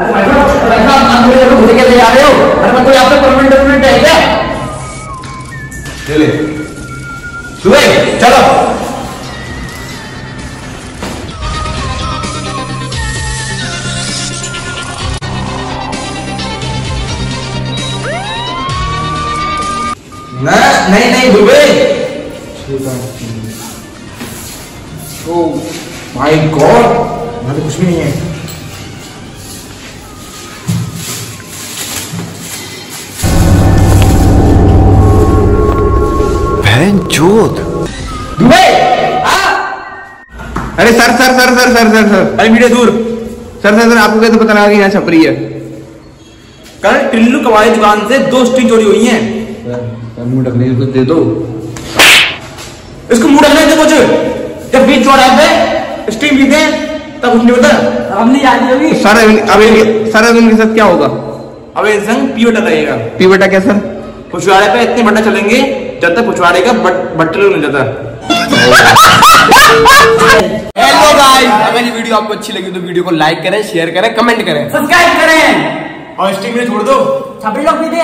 अरे मुझे जा रहे हो अरे परमानेंट परमानेंट है क्या? ले ले सुबह चलो। ना नहीं नहीं दुबई ओ माय गॉड मैं तो कुछ भी नहीं है। दुबई। अरे sir sir sir sir sir sir sir. अरे मीडिया दूर। सर सर सर आपको कैसे पता लगा कि यहाँ छप रही है? कल टिल्लू कबाड़ी दुकान से दो स्ट्रिंग चोरी हुई हैं। मुँह ढकने को दे दो। इसको मुँह ढकने दे कुछ। जब बीच चौड़ा पे स्ट्रिंग भी दे तब कुछ नहीं होता हम नहीं याद होगी सर अब सर अब इनके साथ क्या होगा? अब संग पीवटा रहेगा पी बेटा क्या सर? पुछवाड़े पे इतने बट्टा चलेंगे। जब तक पुछवाड़े का बट, बट्टे नहीं जाता। हेलो गाइस अगर ये वीडियो आपको अच्छी लगी तो वीडियो को लाइक करें शेयर करें कमेंट करें। सब्सक्राइब करें। और स्ट्रीम में छोड़ दो। सभी लोग भी दे